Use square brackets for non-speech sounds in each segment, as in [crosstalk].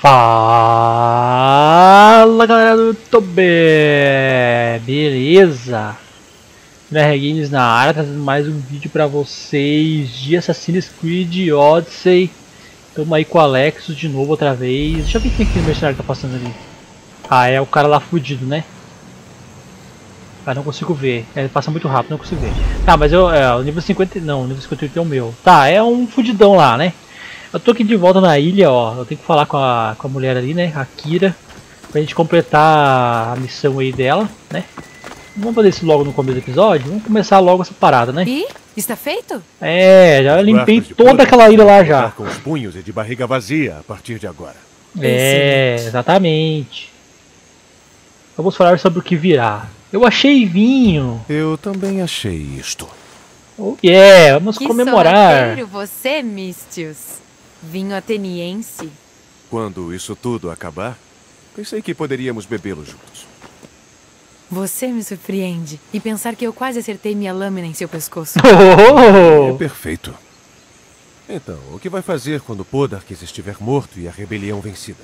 Fala galera do YouTube, beleza? NR Games na área, trazendo mais um vídeo pra vocês de Assassin's Creed Odyssey. Tamo aí com o Alexos de novo outra vez, deixa eu ver quem aqui no mercenário tá passando ali. Ah, é o cara lá fudido, né? Ah, não consigo ver, é, ele passa muito rápido, não consigo ver. Tá, mas eu, é, o nível 50, não, o nível 58 é o meu. Tá, é um fudidão lá, né? Eu tô aqui de volta na ilha, ó. Eu tenho que falar com a, com a mulher ali, né? A Kira. Pra gente completar a missão aí dela, né? Vamos fazer isso logo no começo do episódio? Vamos começar logo essa parada, né? E? Está feito? É, já limpei toda aquela ilha lá já. Com os punhos e de barriga vazia a partir de agora. É, exatamente. Vamos falar sobre o que virá. Eu achei vinho. Eu também achei isto. Oh, yeah, vamos que comemorar. Que você, Mistius. Vinho ateniense. Quando isso tudo acabar, pensei que poderíamos bebê-lo juntos. Você me surpreende. E pensar que eu quase acertei minha lâmina em seu pescoço. [laughs] Oh! É perfeito. Então, o que vai fazer quando Podarkes estiver morto e a rebelião vencida?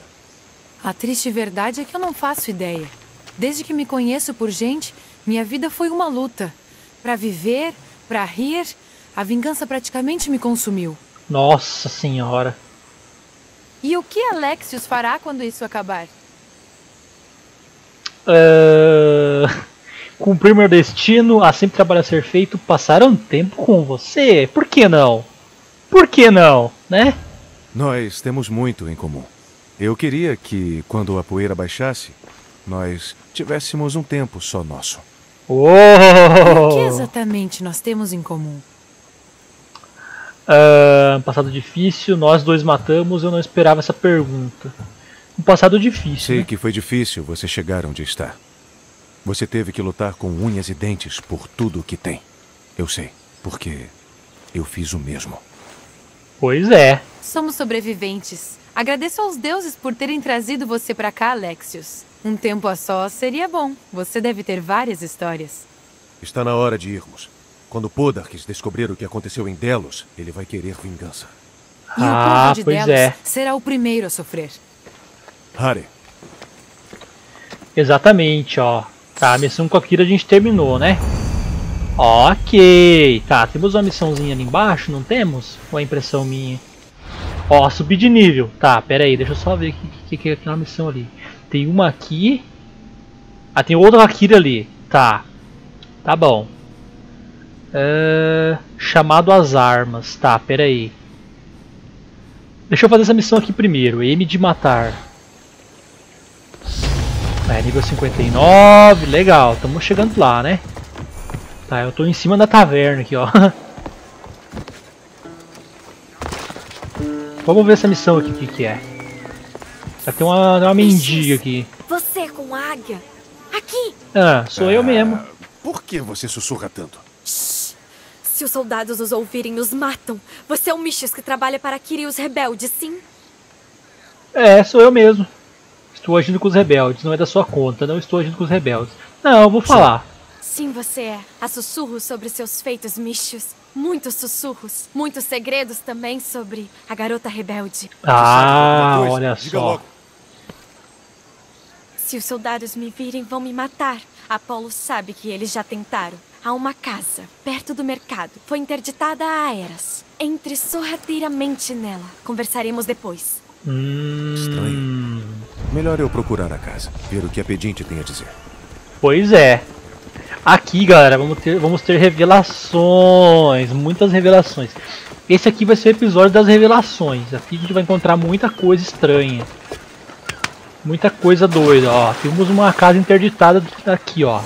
A triste verdade é que eu não faço ideia. Desde que me conheço por gente, minha vida foi uma luta. Para viver, para rir, a vingança praticamente me consumiu. Nossa senhora. E o que Alexios fará quando isso acabar? Uh, cumprir meu destino, há sempre trabalho a ser feito, passar um tempo com você. Por que não? Por que não, né? Nós temos muito em comum. Eu queria que, quando a poeira baixasse, nós tivéssemos um tempo só nosso. Oh! O que exatamente nós temos em comum? Uh, passado difícil, nós dois matamos, eu não esperava essa pergunta. Um passado difícil. Sei né? que foi difícil você chegar onde está. Você teve que lutar com unhas e dentes por tudo o que tem. Eu sei, porque eu fiz o mesmo. Pois é. Somos sobreviventes. Agradeço aos deuses por terem trazido você para cá, Alexios. Um tempo a só seria bom. Você deve ter várias histórias. Está na hora de irmos. Quando Podarkes descobrir o que aconteceu em Delos, ele vai querer vingança. E o Ah, povo de pois Delos é. será o primeiro a sofrer. Harry, Exatamente, ó. Tá, a missão com a Kira a gente terminou, né? Ok. Tá, temos uma missãozinha ali embaixo, não temos? Ou é impressão minha? Ó, subir de nível. Tá, pera aí, deixa eu só ver o que, que, que é aquela missão ali. Tem uma aqui. Ah, tem outra Akira ali. Tá. Tá bom. É, chamado às armas. Tá, pera aí. Deixa eu fazer essa missão aqui primeiro. M de matar. É, nível 59, legal, estamos chegando lá, né? Tá, eu tô em cima da taverna aqui, ó. [laughs] Vamos ver essa missão aqui, o que, que é. Já tem uma, uma mendiga aqui. Você com a águia? Aqui! Ah, sou eu mesmo. Ah, Por que você sussurra tanto? Se os soldados nos ouvirem, nos matam. Você é o Michus que trabalha para Kiri e os rebeldes, sim? É, sou eu mesmo. Estou agindo com os rebeldes, não é da sua conta, não estou agindo com os rebeldes. Não, eu vou falar. Sim, você é. Há sussurros sobre seus feitos, Michus. Muitos sussurros. Muitos segredos também sobre a garota rebelde. Ah, olha só. Se os soldados me virem, vão me matar. Apolo sabe que eles já tentaram. Há uma casa, perto do mercado. Foi interditada há eras. Entre sorrateiramente nela. Conversaremos depois. Hum, Estranho. Melhor eu procurar a casa, ver o que a pedinte tem a dizer. Pois é. Aqui, galera, vamos ter, vamos ter revelações, muitas revelações. Esse aqui vai ser o episódio das revelações. Aqui a gente vai encontrar muita coisa estranha. Muita coisa doida, ó. Temos uma casa interditada aqui, ó.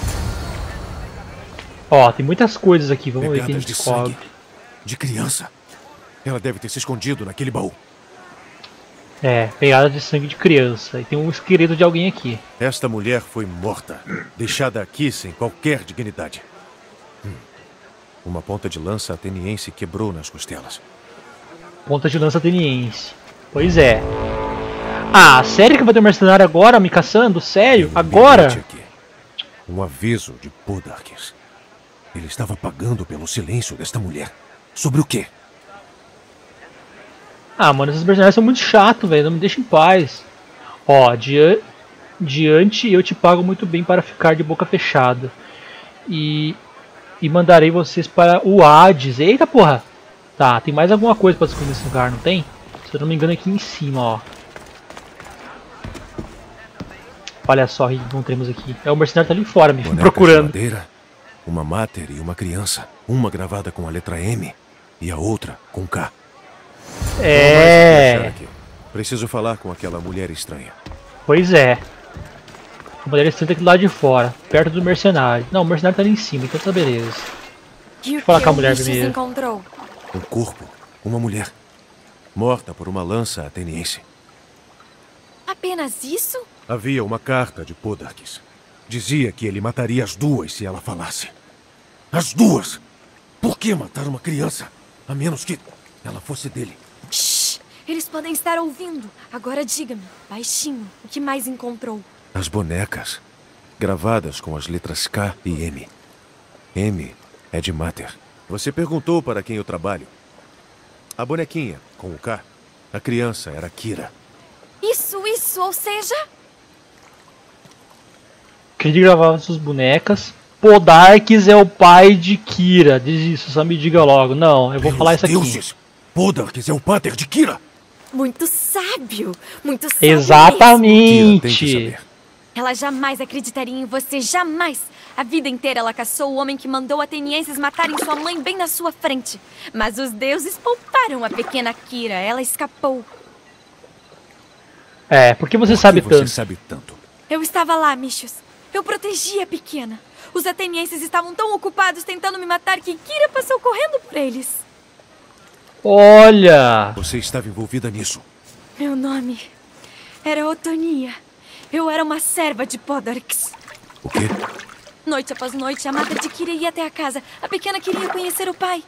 Ó, tem muitas coisas aqui, vamos ver Pegadas de sangue. descobre. De criança. Ela deve ter se escondido naquele baú. É, pegada de sangue de criança. E tem um esqueleto de alguém aqui. Esta mulher foi morta, deixada aqui sem qualquer dignidade. Hum. Uma ponta de lança ateniense quebrou nas costelas. Ponta de lança ateniense. Pois é. Ah, sério que vai ter um mercenário agora me caçando? Sério? Um Agora? Um aviso de Podarkes. Ele estava pagando pelo silêncio desta mulher. Sobre o quê? Ah, mano, esses mercenários são muito chatos, velho. Não me deixa em paz. Ó, dia, diante eu te pago muito bem para ficar de boca fechada. E, e mandarei vocês para o Hades. Eita porra! Tá, tem mais alguma coisa para descobrir nesse lugar, não tem? Se eu não me engano aqui em cima, ó. Olha só o que encontramos aqui. É o mercenário tá ali fora, me Boneca procurando. Uma mater e uma criança. Uma gravada com a letra M e a outra com K. É. Preciso falar com aquela mulher estranha. pois é. A mulher senta aqui do lado de fora, perto do mercenário. Não, o mercenário tá ali em cima, então tá beleza. E o falar que com a mulher primeiro. encontrou? Um corpo, uma mulher. Morta por uma lança ateniense. Apenas isso? Havia uma carta de Podarkes. Dizia que ele mataria as duas se ela falasse. As duas! Por que matar uma criança? A menos que ela fosse dele. Shh! Eles podem estar ouvindo. Agora diga-me, baixinho, o que mais encontrou? As bonecas, gravadas com as letras K e M. M é de Mater. Você perguntou para quem eu trabalho. A bonequinha, com o K. A criança era Kira. Isso, isso, ou seja, Quem gravava suas bonecas. Podarkes é o pai de Kira. Diz isso, só me diga logo. Não, eu vou Pelos falar isso aqui. deuses! Podarkes é o pater de Kira! muito sábio, muito sábio. que Exatamente. Ela jamais acreditaria em você, jamais. A vida inteira ela caçou o homem que mandou atenienses matarem sua mãe bem na sua frente. Mas os deuses pouparam a pequena Kira. Ela escapou. É, porque você Por sabe que você tanto. sabe tanto? Eu estava lá, Michos. Eu protegi a pequena. Os atenienses estavam tão ocupados tentando me matar que Kira passou correndo por eles. Olha! Você estava envolvida nisso. Meu nome era Otonia. Eu era uma serva de Podarx. O quê? Noite após noite, a madre de Kira ia até a casa. A pequena queria conhecer o pai.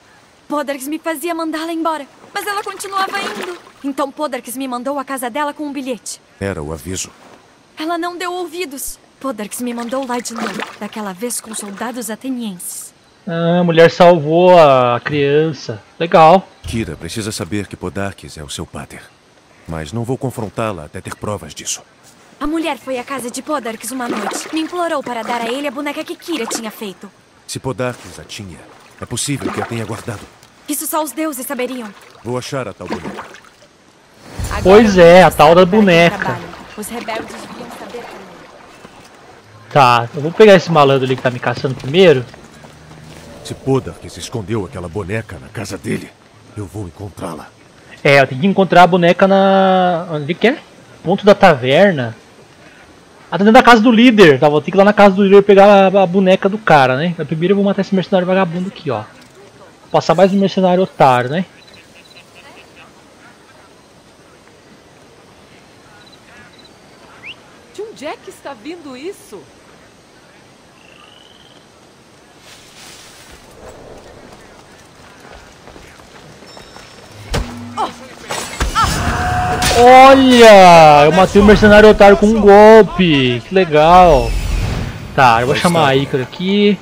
Podarx me fazia mandá-la embora, mas ela continuava indo. Então Podarx me mandou à casa dela com um bilhete. Era o aviso. Ela não deu ouvidos. Podarx me mandou lá de novo, daquela vez com soldados atenienses. Ah, a mulher salvou a criança. Legal. Kira precisa saber que Podarkes é o seu pater. Mas não vou confrontá-la até ter provas disso. A mulher foi à casa de Podarx uma noite. Me implorou para dar a ele a boneca que Kira tinha feito. Se Podarkes a tinha, é possível que a tenha guardado. Isso só os deuses saberiam. Vou achar a tal boneca. Agora Pois é, a tal da boneca. Os rebeldes. Tá, eu vou pegar esse malandro ali que tá me caçando primeiro. Se Podarkes escondeu aquela boneca na casa dele, eu vou encontrá-la. É, eu tenho que encontrar a boneca na. Onde que é? Ponto da taverna. Ah, tá dentro da casa do líder. Tá, vou ter que ir lá na casa do líder pegar a, a boneca do cara, né? Mas primeiro eu vou matar esse mercenário vagabundo aqui, ó. Passar mais um mercenário otário, né? De onde é que está vindo isso? Olha! Eu matei o mercenário otário com um golpe. Que legal. Tá, eu vou chamar a. Ícaro aqui.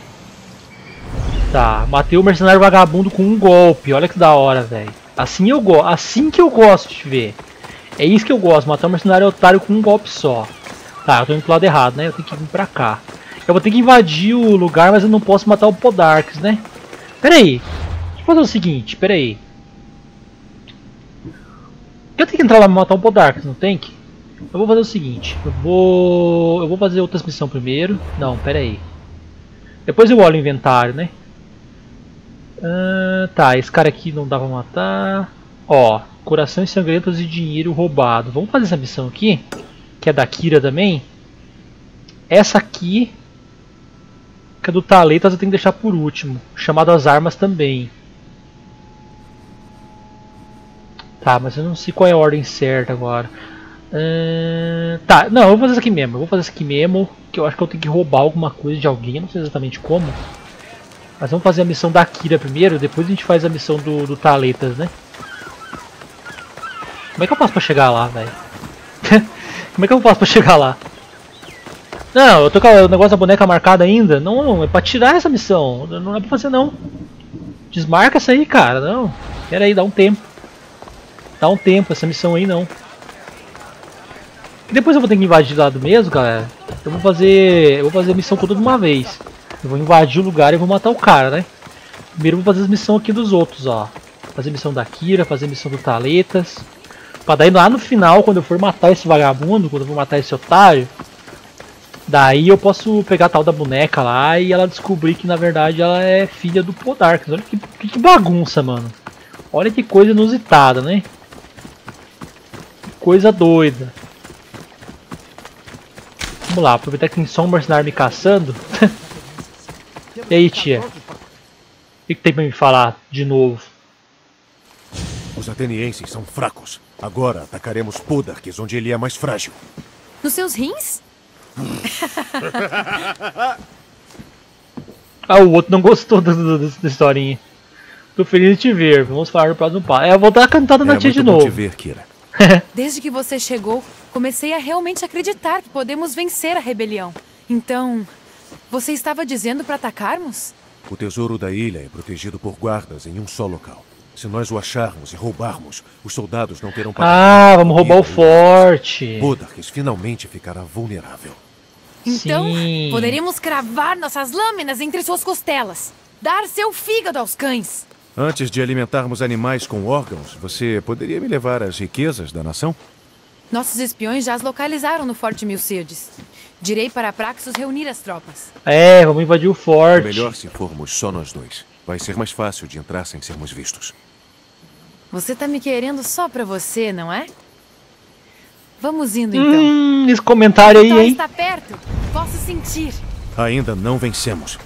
Tá, matei o mercenário vagabundo com um golpe. Olha que da hora, velho. Assim eu gosto, assim que eu gosto de ver. É isso que eu gosto, matar o mercenário otário com um golpe só. Tá, eu tô indo pro lado errado, né? Eu tenho que vir pra cá. Eu vou ter que invadir o lugar, mas eu não posso matar o Podarks, né? Pera aí. Deixa eu fazer o seguinte, pera aí. Eu tenho que entrar lá e matar o Podarks, não tem que? Eu vou fazer o seguinte, eu vou. Eu vou fazer outras missões primeiro. Não, pera aí. Depois eu olho o inventário, né? Ah, tá, esse cara aqui não dá pra matar. Ó, corações sangrentos e dinheiro roubado. Vamos fazer essa missão aqui, que é da Kira também. Essa aqui, que é do Taletas, eu tenho que deixar por último. Chamado as armas também. Tá, mas eu não sei qual é a ordem certa agora. Ahn, tá, não, eu vou fazer isso aqui mesmo. Eu vou fazer isso aqui mesmo, que eu acho que eu tenho que roubar alguma coisa de alguém. Eu não sei exatamente como. Mas vamos fazer a missão da Kira primeiro, depois a gente faz a missão do, do Taletas, né? Como é que eu faço pra chegar lá, velho? [laughs] Como é que eu faço pra chegar lá? Não, eu tô com o negócio da boneca marcada ainda. Não, não, é pra tirar essa missão. Não é pra fazer não. Desmarca essa aí, cara. Não. Pera aí, dá um tempo. Dá um tempo essa missão aí não. Depois eu vou ter que invadir o lado mesmo, galera. Eu vou fazer. Eu vou fazer a missão toda de uma vez. Eu vou invadir o lugar e vou matar o cara, né? Primeiro eu vou fazer as missões aqui dos outros, ó. Fazer a missão da Kira, fazer a missão do Taletas. Pra daí lá no final, quando eu for matar esse vagabundo, quando eu for matar esse otário, daí eu posso pegar a tal da boneca lá e ela descobrir que na verdade ela é filha do Podark. Olha que, que bagunça, mano. Olha que coisa inusitada, né? Coisa doida. Vamos lá, aproveitar que tem só um mercenário me caçando. [laughs] e aí, tia? O que, tem pra me falar de novo? Os atenienses são fracos. Agora atacaremos Podarques, onde ele é mais frágil. Nos seus rins? [laughs] ah, o outro não gostou da, historinha. Tô feliz de te ver. Vamos falar no próximo passo. É, eu vou dar a cantada na é tia de novo. te ver, Kira. [laughs] Desde que você chegou, comecei a realmente acreditar que podemos vencer a rebelião. Então, você estava dizendo para atacarmos? O tesouro da ilha é protegido por guardas em um só local. Se nós o acharmos e roubarmos, os soldados não terão Ah, vamos roubar o forte. Podarques finalmente ficará vulnerável. Então, Sim. poderíamos cravar nossas lâminas entre suas costelas. Dar seu fígado aos cães. Antes de alimentarmos animais com órgãos, você poderia me levar às riquezas da nação? Nossos espiões já as localizaram no Forte Milcedes. Direi para Praxus reunir as tropas. É, vamos invadir o forte. melhor se formos só nós dois. Vai ser mais fácil de entrar sem sermos vistos. Você tá me querendo só pra você, não é? Vamos indo então. Hum, esse comentário aí, hein? está perto. Posso sentir. Ainda não vencemos.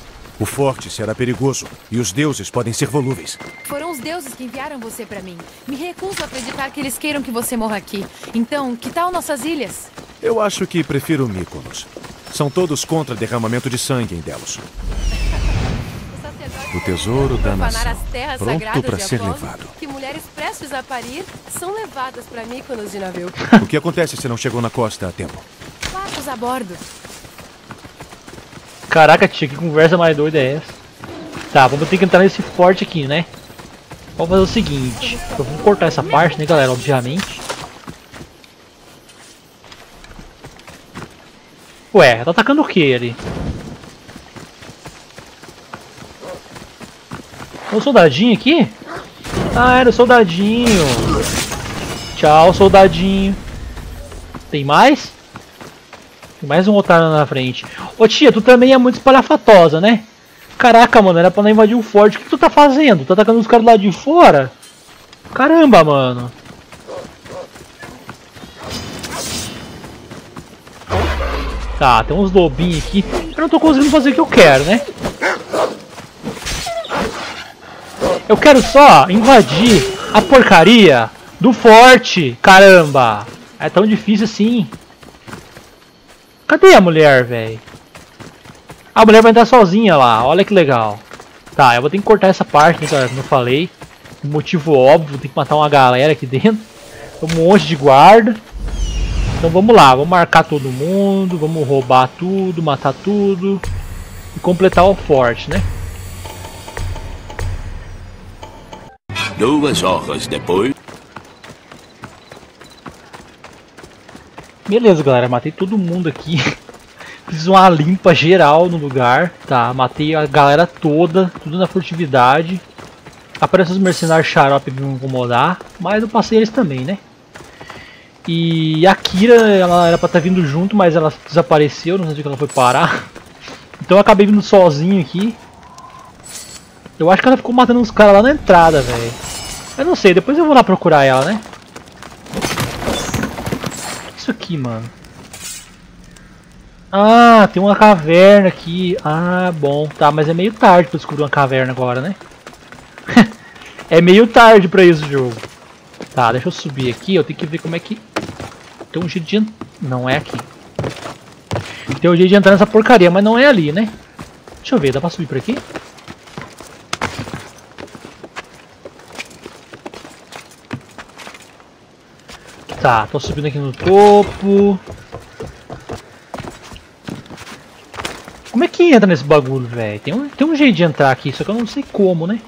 O forte será perigoso e os deuses podem ser volúveis. Foram os deuses que enviaram você pra mim. Me recuso a acreditar que eles queiram que você morra aqui. Então, que tal nossas ilhas? Eu acho que prefiro Mykonos. São todos contra derramamento de sangue em Delos. O tesouro da nação. Pronto para ser Apolo, levado. que mulheres prestes a parir são levadas para Mykonos de navio. [laughs] O que acontece se não chegou na costa a tempo? Patos a bordo. Caraca, tia, que conversa mais doida é essa? Tá, vamos ter que entrar nesse forte aqui, né? Vamos fazer o seguinte. Eu vou cortar essa parte, né, galera? Obviamente. Ué, tá atacando o que ali? O soldadinho aqui? Ah, era o soldadinho. Tchau, soldadinho. Tem mais? Tem mais um otário na frente. Ô tia, tu também é muito espalhafatosa, né? Caraca, mano, era pra não invadir o forte. O que tu tá fazendo? Tá atacando os caras lá de fora? Caramba, mano. Tá, tem uns lobinhos aqui. Eu não tô conseguindo fazer o que eu quero, né? Eu quero só invadir a porcaria do forte. Caramba. É tão difícil assim. Cadê a mulher, velho? A mulher vai entrar sozinha lá, olha que legal. Tá, eu vou ter que cortar essa parte, né, galera, como eu falei. Um motivo óbvio, tem que matar uma galera aqui dentro. Um monte de guarda. Então vamos lá, vamos marcar todo mundo, vamos roubar tudo, matar tudo. E completar o forte, né? Duas horas depois. Beleza, galera, matei todo mundo aqui. [laughs] Fiz uma limpa geral no lugar, tá? Matei a galera toda, tudo na furtividade. Aparecem os mercenários xarope me incomodar, mas eu passei eles também, né? E a Kira, ela era pra estar vindo junto, mas ela desapareceu, não sei onde ela foi parar. Então eu acabei vindo sozinho aqui. Eu acho que ela ficou matando uns caras lá na entrada, velho. Eu não sei, depois eu vou lá procurar ela, né? Isso aqui, mano. Ah, tem uma caverna aqui. Ah, bom. Tá, mas é meio tarde pra descobrir uma caverna agora, né? [laughs] é meio tarde pra isso jogo. Tá, deixa eu subir aqui. Eu tenho que ver como é que... Tem um jeito de... Não é aqui. Tem um jeito de entrar nessa porcaria, mas não é ali, né? Deixa eu ver, dá pra subir por aqui? Tá, tô subindo aqui no topo. Como é que entra nesse bagulho, velho? Tem um, tem um jeito de entrar aqui, só que eu não sei como, né?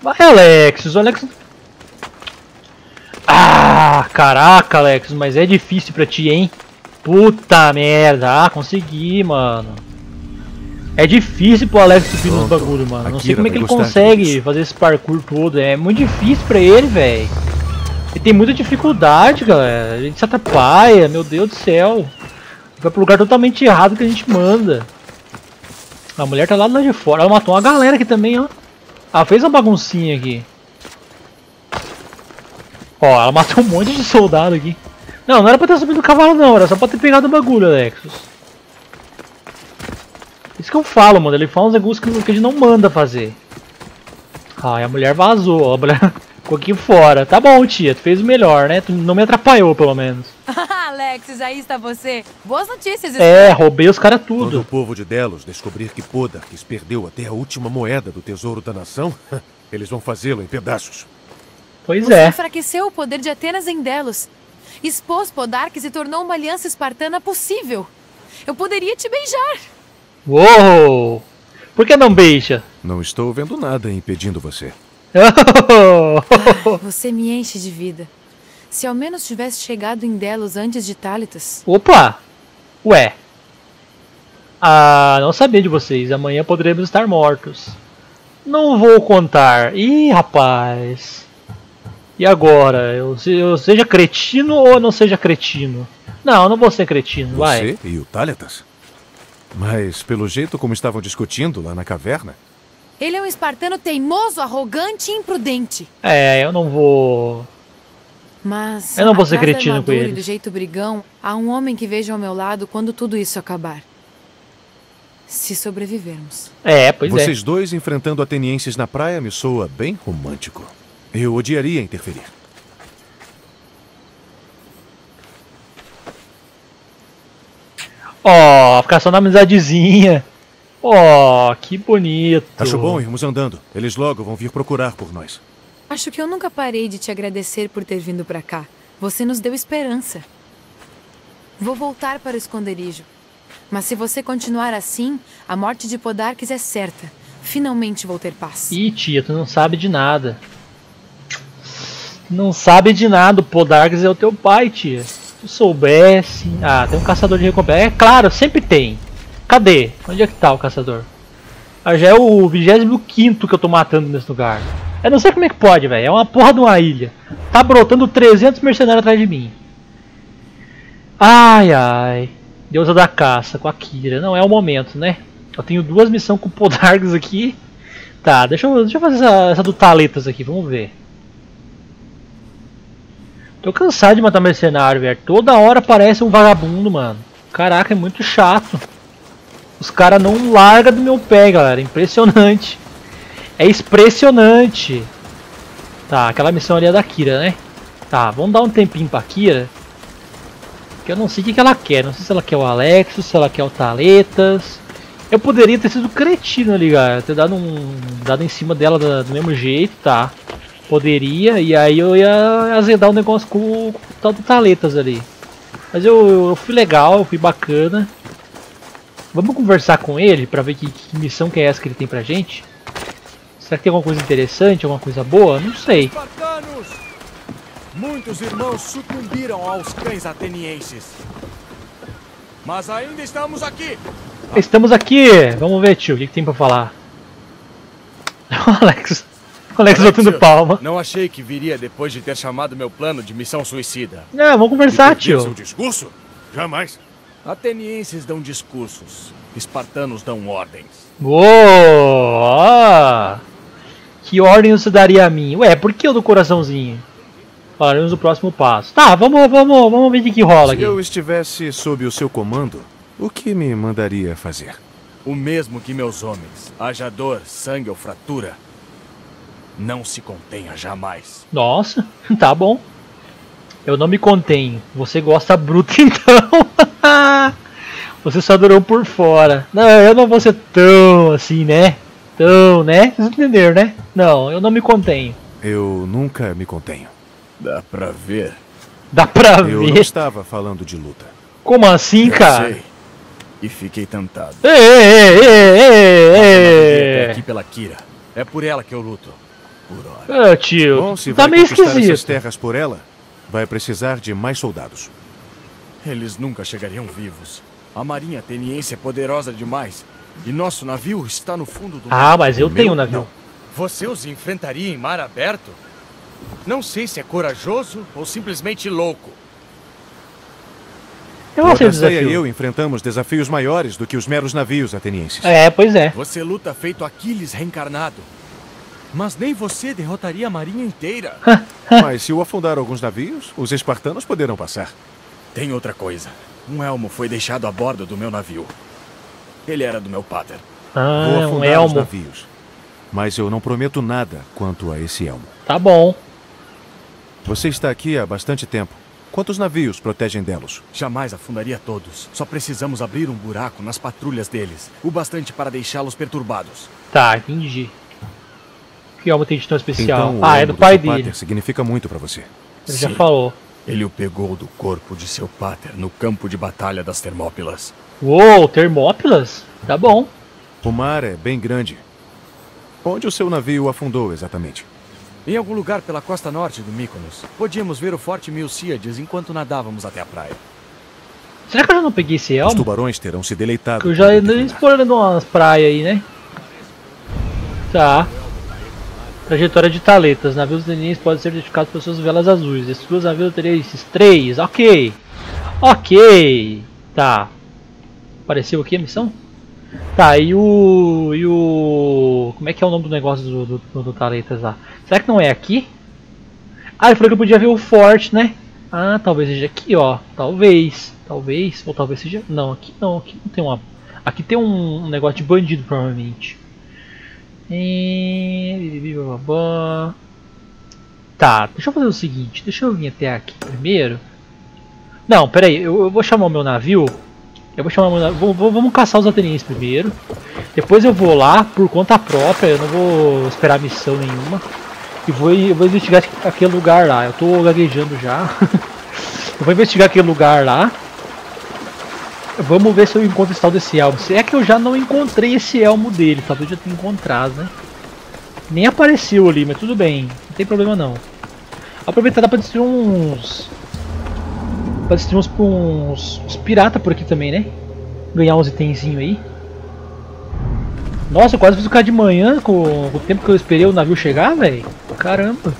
Vai, Alexis. O Alex... Ah, caraca, Alex, mas é difícil pra ti, hein? Puta merda. Ah, consegui, mano. É difícil pro Alex subir nos Pronto. bagulho, mano. Não sei Akira como é que ele consegue disso. fazer esse parkour todo. É muito difícil pra ele, velho. Ele tem muita dificuldade, galera. Ele se atrapalha, meu Deus do céu. Vai pro lugar totalmente errado que a gente manda. A mulher tá lá do lado de fora. Ela matou uma galera aqui também, ó. Ela fez uma baguncinha aqui. Ó, ela matou um monte de soldado aqui. Não, não era pra ter subido o cavalo não, era só pra ter pegado o bagulho, Alexos. Isso que eu falo, mano, ele fala uns negócios que que a gente não manda fazer. Ah, e a mulher vazou, ó, a mulher [laughs] ficou aqui fora. Tá bom, tia, tu fez o melhor, né? Tu não me atrapalhou, pelo menos. [laughs] Alexis, aí está você. Boas notícias. É, roubei os caras Quando o tudo. povo de Delos descobrir que Podarkes perdeu até a última moeda do tesouro da nação, [laughs] eles vão fazê-lo em pedaços. Pois Você é. enfraqueceu o poder de Atenas em Delos. Expôs Podarques e tornou uma aliança espartana possível. Eu poderia te beijar. Uou! Por que não beija? Não estou vendo nada impedindo você. [laughs] Você me enche de vida. Se ao menos tivesse chegado em Delos antes de Tálitas. Opa! Ué. Ah, não sabia de vocês. Amanhã poderemos estar mortos. Não vou contar. Ih, rapaz. E agora? Eu, eu seja cretino ou não seja cretino? Não, eu não vou ser cretino, vai. Você e o Thaletas? Mas, pelo jeito como estavam discutindo lá na caverna, Ele é um espartano teimoso, arrogante e imprudente. É, eu não vou. Mas. Eu não vou ser cretino com e eles. do jeito brigão, há um homem que veja ao meu lado quando tudo isso acabar. Se sobrevivermos. É, pois é. vocês dois enfrentando atenienses na praia me soa bem romântico. Eu odiaria interferir. Ó, ficar só na amizadezinha. Ó, que bonito. Acho bom irmos andando. Eles logo vão vir procurar por nós. Acho que eu nunca parei de te agradecer por ter vindo pra cá. Você nos deu esperança. Vou voltar para o esconderijo. Mas se você continuar assim, a morte de Podarques é certa. Finalmente vou ter paz. Ih, tia, tu não sabe de nada. Não sabe de nada, o Podargas é o teu pai, tia. Se tu soubesse. Ah, tem um caçador de recompensa. É claro, sempre tem. Cadê? Onde é que tá o caçador? Ah, já é o 25 que eu tô matando nesse lugar. Eu não sei como é que pode, velho. É uma porra de uma ilha. Tá brotando 300 mercenários atrás de mim. Ai, ai. Deusa da caça com a Kira. Não é o momento, né? Eu tenho duas missões com o Podargas aqui. Tá, deixa eu, deixa eu fazer essa, essa do Taletas aqui, vamos ver. Tô cansado de matar mercenário, velho. Toda hora aparece um vagabundo, mano. Caraca, é muito chato. Os caras não largam do meu pé, galera. Impressionante. É impressionante. Tá, aquela missão ali é da Kira, né? Tá, vamos dar um tempinho pra Kira. Que eu não sei o que, que ela quer. Não sei se ela quer o Alexo, se ela quer o Taletas. Eu poderia ter sido cretino ali, cara. Ter dado um. dado em cima dela da- do mesmo jeito, tá? Poderia, e aí eu ia azedar o negócio com, com o tal do Taletas ali. Mas eu, eu fui legal, eu fui bacana. Vamos conversar com ele pra ver que, que missão que é essa que ele tem pra gente. Será que tem alguma coisa interessante, alguma coisa boa? Não sei. Espartanos! Muitos irmãos sucumbiram aos cães atenienses. Mas ainda estamos aqui. Estamos aqui! Vamos ver, tio, o que, que tem pra falar. [laughs] O Alex. O Alex botando palma. Não achei que viria depois de ter chamado meu plano de missão suicida. Não, vamos conversar, Perder seu tio. discurso? Jamais. Atenienses dão discursos, espartanos dão ordens. Boa! Que ordem você daria a mim? Ué, por que o do coraçãozinho? Falaremos do próximo passo. Tá, vamos, vamos, vamos ver o que, rola Se aqui. eu estivesse sob o seu comando, o que me mandaria fazer? O mesmo que meus homens, haja dor, sangue ou fratura. Não se contenha jamais. Nossa, [laughs] tá bom. Eu não me contenho. Você gosta bruto [laughs] então. Você só adorou por fora. Não, eu não vou ser tão assim, né? Tão, né? Vocês entenderam, né? Não, eu não me contenho. Eu nunca me contenho. Dá pra ver. Dá pra Eu não ver. estava falando de luta. Como assim, Eu cara? sei. E fiquei tentado. Ei, ei, ei, ei, ei. aqui pela Kira. É por ela que eu luto. Por hora. Ah, tio, Bom, se tá vai meio conquistar essas esquisito. terras por ela, Vai precisar de mais soldados. Eles nunca chegariam vivos. A marinha ateniense é poderosa demais. E nosso navio está no fundo do mar. Ah, mas eu O tenho meu um navio. não. Você os enfrentaria em mar aberto? Não sei se é corajoso ou simplesmente louco. Eu aceito o Odisseia e desafio. eu enfrentamos desafios maiores do que os meros navios atenienses. É, pois é. Você luta feito Aquiles reencarnado. Mas nem você derrotaria a marinha inteira. [laughs] Mas se eu afundar alguns navios, os espartanos poderão passar. Tem outra coisa. Um elmo foi deixado a bordo do meu navio. Ele era do meu pater. Vou Ah, um afundar os elmo. navios. Mas eu não prometo nada quanto a esse elmo. Tá bom. Você está aqui há bastante tempo. Quantos navios protegem Delos? Jamais afundaria todos. Só precisamos abrir um buraco nas patrulhas deles. O bastante para deixá-los perturbados. Tá, entendi. Que elmo tem de tão especial? Então, o ah, é elmo do pai dele. significa muito para você. Ele já Sim. falou. Ele o pegou do corpo de seu pater no campo de batalha das Termópilas. Uou, Termópilas? Tá bom. O mar é bem grande. Onde o seu navio afundou exatamente? Em algum lugar pela costa norte do Mykonos, podíamos ver o forte Milcíades enquanto nadávamos até a praia. Será que eu já não peguei esse Os elmo? tubarões terão se deleitado. Que eu já andei explorando umas praias aí, né? Tá. Trajetória de taletas. Navios atenienses podem ser identificados por suas velas azuis. Esses dois navios atenienses. Três. Ok. Ok. Tá. Apareceu aqui a missão? Tá, e o... E o... Como é que é o nome do negócio do, do, do, do Taletas lá? Será que não é aqui? Ah, ele falou que eu podia ver o forte, né? Ah, talvez seja aqui, ó. Talvez. Talvez. Ou talvez seja... Não, aqui não. Aqui não tem uma... Aqui tem um negócio de bandido, provavelmente. E... Tá, deixa eu fazer o seguinte. Deixa eu vir até aqui primeiro. Não, peraí. Eu, eu vou chamar o meu navio. Eu vou chamar meu navio. vou- vamos caçar os atenienses primeiro. Depois eu vou lá por conta própria. Eu não vou esperar missão nenhuma. E vou, eu vou investigar aquele lugar lá. Eu tô gaguejando já. [laughs] eu vou investigar aquele lugar lá. Vamos ver se eu encontro esse tal desse elmo. Se é que eu já não encontrei esse elmo dele. Talvez eu tenha encontrado, né? Nem apareceu ali, mas tudo bem. Não tem problema não. Aproveitar dá pra destruir uns... Pra destruir uns, uns, uns por aqui também, né? Ganhar uns itenzinhos aí. Nossa, eu quase fiz o cara de manhã com, com o tempo que eu esperei o navio chegar, velho. Caramba.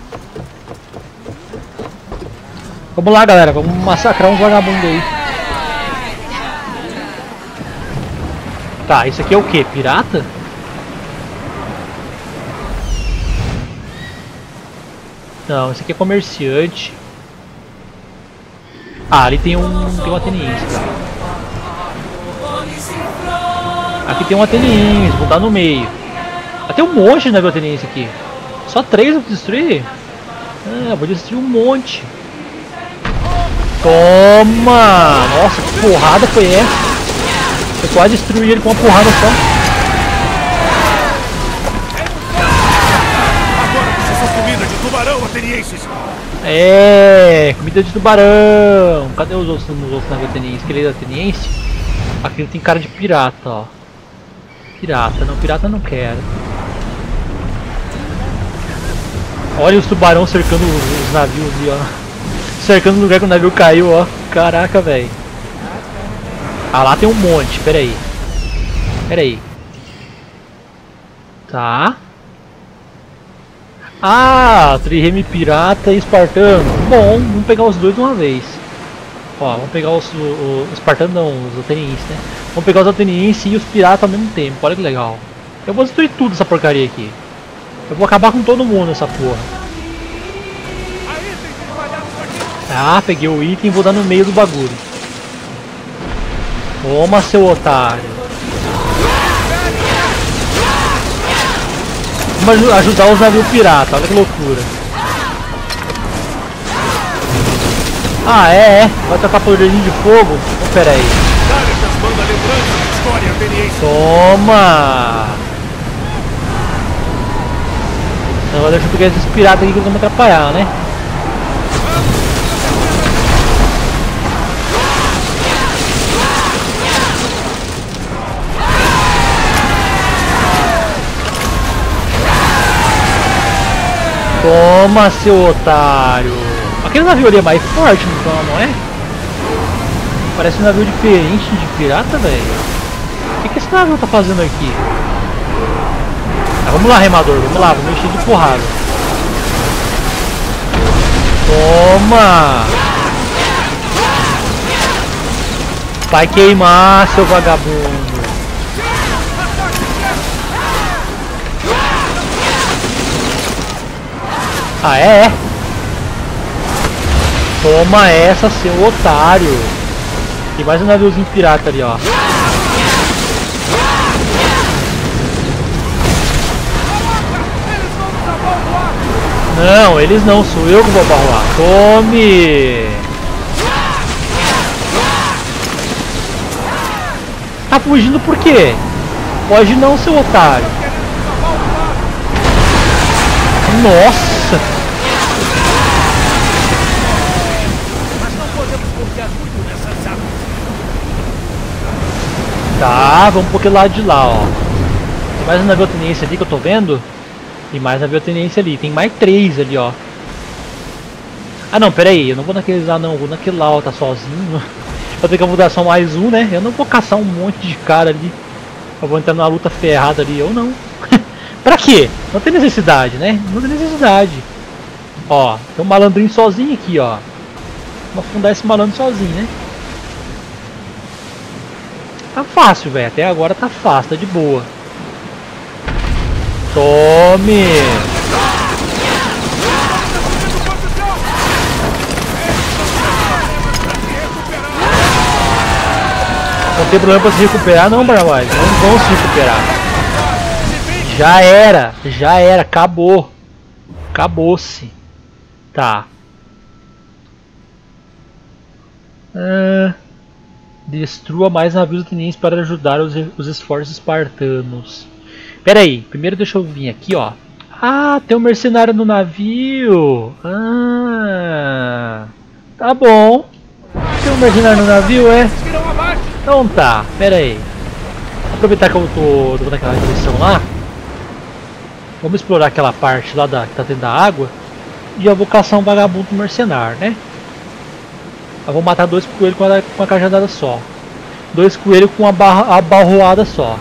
Vamos lá, galera. Vamos massacrar um vagabundo aí. Tá, isso aqui é o que? Pirata? Não, esse aqui é comerciante. Ah, ali tem um, tem um ateniense. Tá? Aqui tem um ateniense, vou dar no meio. Ah, tem um monte de navio ateniense aqui. Só três eu vou destruir? Ah, vou destruir um monte. Toma! Nossa, que porrada foi essa? Eu quase destruí ele com uma porrada só. Agora você só comida de tubarão, atenienses! É, comida de tubarão. Cadê os outros, os outros navios atenienses? Aquele é ateniense? Aquele tem cara de pirata, ó. Pirata, não, pirata não quero. Olha os tubarão cercando os navios ali, ó. Cercando o lugar que o navio caiu, ó. Caraca, velho. Ah, lá tem um monte, pera aí. Pera aí. Tá. Ah, Trireme Pirata e Espartano. Bom, vamos pegar os dois de uma vez. Ó, vamos pegar os, o, Espartano não, os atenienses, né? Vamos pegar os atenienses e os piratas ao mesmo tempo, olha que legal. Eu vou destruir tudo essa porcaria aqui. Eu vou acabar com todo mundo nessa porra. Ah, peguei o item e vou dar no meio do bagulho. Toma, seu otário. Vamos aju- ajudar os navios pirata, olha que loucura. Ah, é, é. Vai tocar poderzinho de fogo? Oh, pera aí. Toma! Agora deixa eu pegar esses piratas aqui que eles vão me atrapalhar, né? Toma, seu otário! Aquele navio ali é mais forte, então, não é? Parece um navio diferente de pirata, velho. O que, que esse navio tá fazendo aqui? Ah, vamos lá, remador, vamos lá, vamos encher de porrada. Toma! Vai queimar, seu vagabundo. Ah, é? Toma essa, seu otário. Tem mais um naviozinho pirata ali, ó. Não, eles não, sou eu que vou barroar. Tome! Tá fugindo por quê? Pode não, seu otário. Nossa! Tá, vamos pro lado de lá, ó. Tem mais um navio tenência ali que eu tô vendo. Tem mais navio tenência ali. Tem mais três ali, ó. Ah não, pera aí. Eu não vou naqueles lá não. Eu vou naquele lá, ó. Tá sozinho. [laughs] Eu tenho que mudar só mais um, né? Eu não vou caçar um monte de cara ali. Eu vou entrar numa luta ferrada ali. Eu não. [laughs] pra quê? Não tem necessidade, né? Não tem necessidade. Ó, tem um malandrinho sozinho aqui, ó. Vamos afundar esse malandro sozinho, né? Tá fácil, velho. Até agora tá fácil, tá de boa. Tome! Não tem problema pra se recuperar não, Barnabás. Não vão se recuperar. Já era, já era, acabou. Acabou-se. Tá. Ah, destrua mais navios atenienses para ajudar os, os esforços espartanos. Pera aí, primeiro deixa eu vir aqui, ó. Ah, tem um mercenário no navio. Ah, tá bom. Tem um mercenário no navio, é? Então tá, pera aí. Aproveitar que eu tô, tô naquela direção lá. Vamos explorar aquela parte lá da, que tá dentro da água. E eu vou caçar um vagabundo mercenário, né? Eu vou matar dois coelhos com uma, com cajadada só. Dois coelhos com uma barra, abarroada só.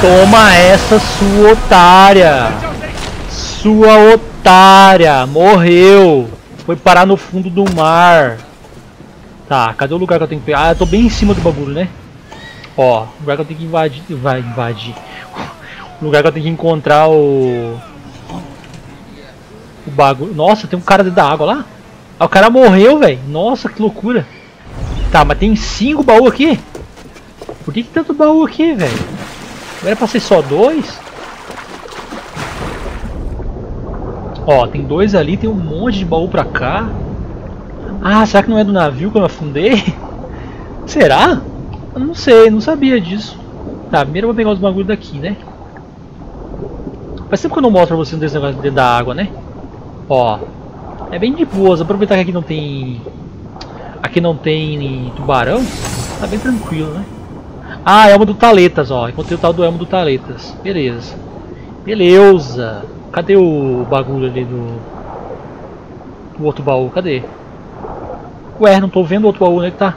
Toma essa, sua otária! Sua otária! Morreu! Foi parar no fundo do mar. Tá, cadê o lugar que eu tenho que pegar? Ah, eu tô bem em cima do bagulho, né? Ó, o lugar que eu tenho que invadir. Vai invadir. [laughs] O lugar que eu tenho que encontrar o. O bagulho. Nossa, tem um cara dentro da água lá? Ah, o cara morreu, velho. Nossa, que loucura. Tá, mas tem cinco baús aqui? Por que, que tanto baú aqui, velho? Era pra ser só dois? Ó, tem dois ali, tem um monte de baú pra cá. Ah, será que não é do navio que eu afundei? [laughs] Será? Eu não sei, não sabia disso. Tá, primeiro eu vou pegar os bagulhos daqui, né? Faz tempo que eu não mostro pra vocês desse negócio dentro da água, né? Ó, é bem de boas. Aproveitar que aqui não tem... Aqui não tem tubarão. Tá bem tranquilo, né? Ah, elmo do Taletas, ó. Encontrei o tal do elmo do Taletas. Beleza. Beleza. Cadê o bagulho ali do... Do outro baú? Cadê? Ué, não tô vendo o outro baú, onde é que tá?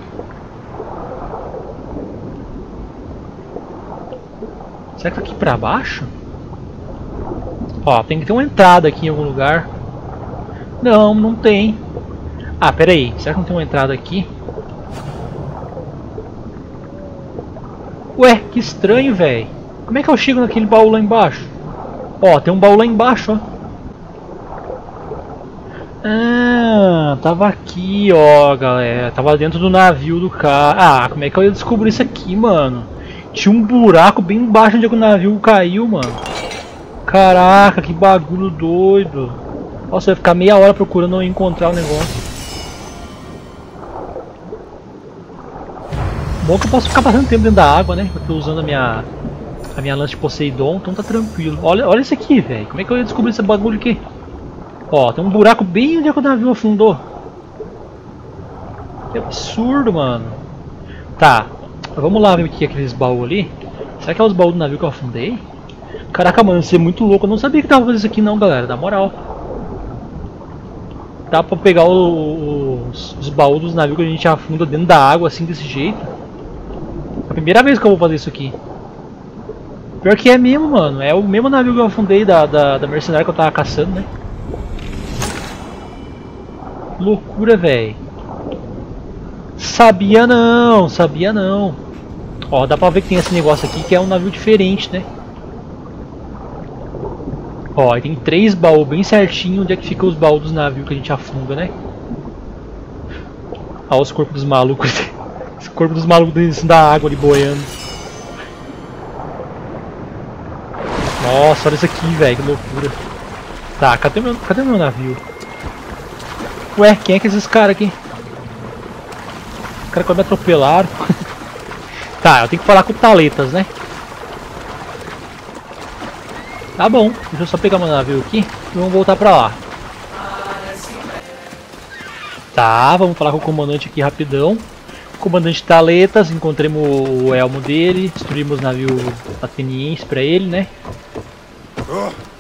Será que tá aqui pra baixo? Ó, tem que ter uma entrada aqui em algum lugar. Não, não tem. Ah, pera aí. Será que não tem uma entrada aqui? Ué, que estranho, velho. Como é que eu chego naquele baú lá embaixo? Ó, tem um baú lá embaixo, ó. Ah, tava aqui, ó, galera. Tava dentro do navio do cara. Ah, como é que eu ia descobrir isso aqui, mano? Tinha um buraco bem embaixo onde o navio caiu, mano. Caraca, que bagulho doido. Nossa, ficar meia hora procurando encontrar o negócio. Bom que eu posso ficar passando tempo dentro da água, né? Eu tô usando a minha a minha lança de Poseidon, então tá tranquilo. Olha, olha isso aqui, velho. Como é que eu ia descobrir esse bagulho aqui? Ó, tem um buraco bem onde é que o navio afundou. Que absurdo, mano. Tá, vamos lá ver o que é aqueles baús ali. Será que é os baús do navio que eu afundei? Caraca, mano, você é muito louco. Eu não sabia que tava fazendo isso aqui não, galera. Na moral. Dá pra pegar o- os, os baús dos navios que a gente afunda dentro da água assim, desse jeito. É a primeira vez que eu vou fazer isso aqui. Pior que é mesmo, mano. É o mesmo navio que eu afundei da, da, da mercenária que eu tava caçando, né? Loucura, velho. Sabia não, sabia não. Ó, dá pra ver que tem esse negócio aqui que é um navio diferente, né? Ó, e tem três baús bem certinho onde é que fica os baús dos navios que a gente afunda, né? Ó os corpos dos malucos. [laughs] Os corpos dos malucos dentro da água ali boiando. Nossa, olha isso aqui, velho, que loucura. Tá, cadê meu, cadê meu navio? Ué, quem é que é esses caras aqui? Os caras quase me atropelaram. [laughs] tá, eu tenho que falar com o Taletas, né? Tá bom, deixa eu só pegar meu navio aqui e vamos voltar pra lá. Tá, vamos falar com o comandante aqui rapidão. Comandante Taletas, encontremos o elmo dele, destruímos o navio ateniense pra ele, né?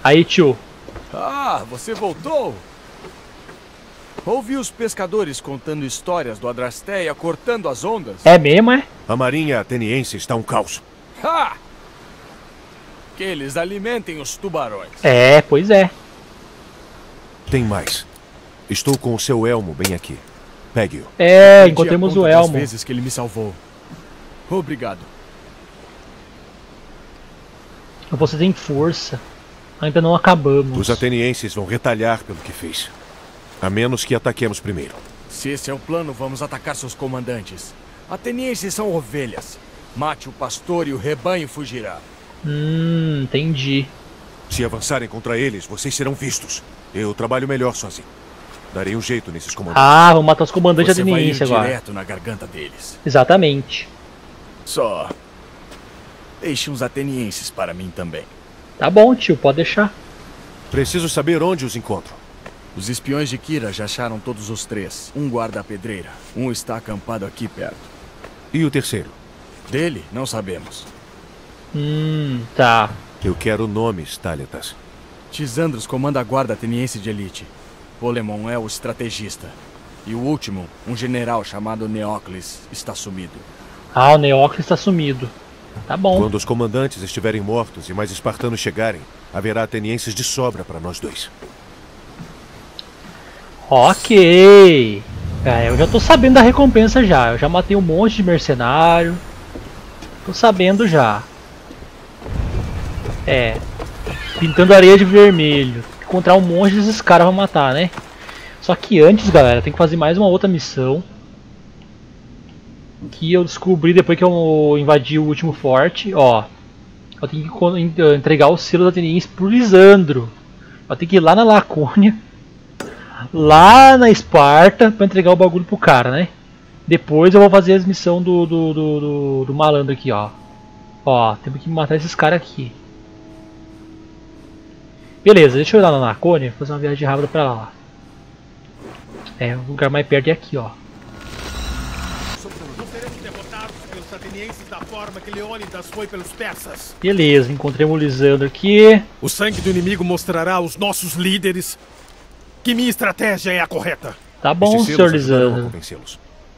Aí, tio. Ah, você voltou? Ouvi os pescadores contando histórias do Adrasteia cortando as ondas. É mesmo, é? A marinha ateniense está um caos. Ha! Que eles alimentem os tubarões. É, pois é. Tem mais. Estou com o seu elmo bem aqui. Pegue-o. É, conta o elmo. vezes que ele me salvou. Obrigado. Você tem força. Ainda não acabamos. Os atenienses vão retalhar pelo que fez. A menos que ataquemos primeiro. Se esse é o plano, vamos atacar seus comandantes. Atenienses são ovelhas. Mate o pastor e o rebanho fugirá. Hum, entendi. Se avançarem contra eles, vocês serão vistos. Eu trabalho melhor sozinho. Darei um jeito nesses comandantes. Ah, vamos matar os comandantes Você vai ir atenienses agora. direto na garganta deles. Exatamente. Só deixe uns atenienses para mim também. Tá bom, tio, pode deixar. Preciso saber onde os encontro. Os espiões de Kira já acharam todos os três. Um guarda a pedreira. Um está acampado aqui perto. E o terceiro? Dele, não sabemos. Hum, tá. Eu quero nomes, Taletas. Tisandros comanda a guarda ateniense de elite. Polemon é o estrategista. E o último, um general chamado Neocles, está sumido. Ah, o Neóclis está sumido. Tá bom. Quando os comandantes estiverem mortos e mais espartanos chegarem, haverá atenienses de sobra para nós dois. Ok. É, eu já tô sabendo da recompensa já. Eu já matei um monte de mercenário. Tô sabendo já. É. Pintando areia de vermelho. Encontrar um monte desses caras pra matar, né? Só que antes, galera, tem que fazer mais uma outra missão. Que eu descobri depois que eu invadi o último forte. Ó. Eu tenho que entregar o selo da ateniense pro Lisandro. Eu tenho que ir lá na Lacônia lá na Esparta pra entregar o bagulho pro cara, né? Depois eu vou fazer as missões do, do, do, do, do malandro aqui, ó. Ó, temos que matar esses caras aqui. Beleza, deixa eu ir lá na Lacônia, fazer uma viagem rápida pra lá. É, o lugar mais perto é aqui, ó. Não seremos derrotados pelos atenienses da forma que Leônidas foi pelos persas. Beleza, encontrei o Lisandro aqui. O sangue do inimigo mostrará aos nossos líderes que minha estratégia é a correta. Tá bom, senhor Lisandro.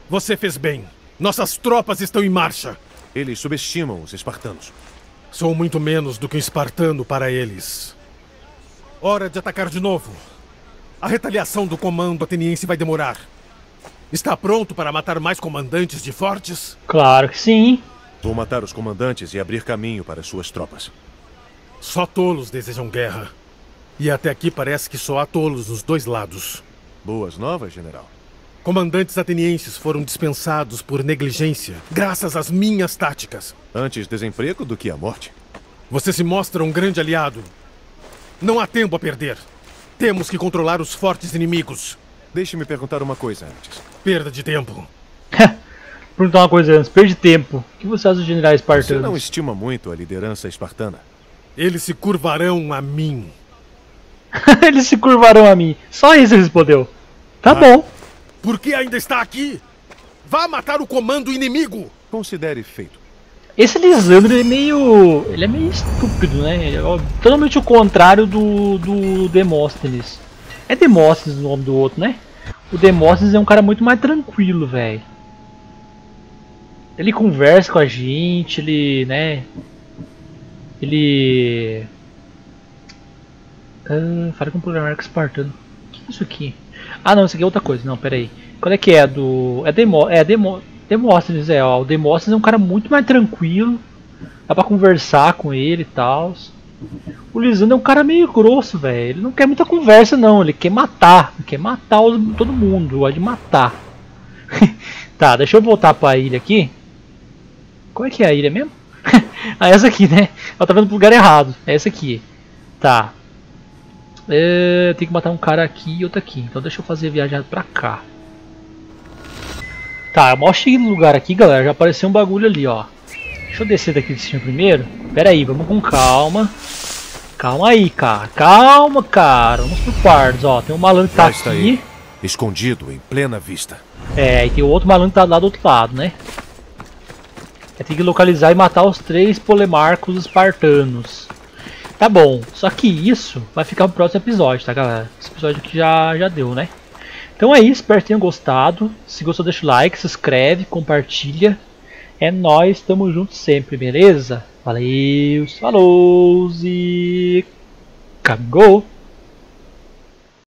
Você fez bem. Nossas tropas estão em marcha. Eles subestimam os espartanos. Sou muito menos do que um espartano para eles. Hora de atacar de novo. A retaliação do comando ateniense vai demorar. Está pronto para matar mais comandantes de fortes? Claro que sim. Vou matar os comandantes e abrir caminho para suas tropas. Só tolos desejam guerra. E até aqui parece que só há tolos nos dois lados. Boas novas, general. Comandantes atenienses foram dispensados por negligência, graças às minhas táticas. Antes desemprego do que a morte. Você se mostra um grande aliado. Não há tempo a perder. Temos que controlar os fortes inimigos. Deixe-me perguntar uma coisa antes. Perda de tempo. Perguntar uma coisa antes, perde tempo. O que você acha dos generais Você não espartanos? estima muito a liderança espartana? Eles se curvarão a mim. [laughs] Eles se curvarão a mim. Só isso ele respondeu. Tá bom. Por que ainda está aqui? Vá matar o comando inimigo! Considere feito. Esse Lisandro é meio. ele é meio estúpido, né? É totalmente o contrário do, do Demóstenes. É Demóstenes o nome do outro, né? O Demóstenes é um cara muito mais tranquilo, velho. Ele conversa com a gente, ele, né? Ele. Ah, fala com o programador espartano. O que é isso aqui? Ah, não, isso aqui é outra coisa. Não, pera aí. Qual é que é? Do. É Demo. É Demo. Demóstenes, é, ó. O Demóstenes é um cara muito mais tranquilo. Dá pra conversar com ele e tal. O Lisandro é um cara meio grosso, velho. Ele não quer muita conversa, não. Ele quer matar. Ele quer matar os, todo mundo. Gosta de matar. [laughs] tá, deixa eu voltar pra ilha aqui. Qual é que é a ilha mesmo? [laughs] ah, essa aqui, né? Ela tá vendo pro lugar errado. É essa aqui. Tá. É, tem que matar um cara aqui e outro aqui. Então deixa eu fazer viagem pra cá. Tá, eu cheguei no lugar aqui, galera. Já apareceu um bagulho ali, ó. Deixa eu descer daqui de cima primeiro. Pera aí, vamos com calma. Calma aí, cara. Calma, cara. Vamos pro quartos, ó. Tem um malandro que tá aqui. Aí, escondido, em plena vista. É, e tem o outro malandro que tá lá do outro lado, né? Tem que localizar e matar os três polemarcos espartanos. Tá bom, só que isso vai ficar pro próximo episódio, tá galera? Esse episódio aqui já, já deu, né? Então é isso, espero que tenham gostado. Se gostou, deixa o like, se inscreve, compartilha. É nóis, tamo junto sempre, beleza? Valeu, falou e... Cagou!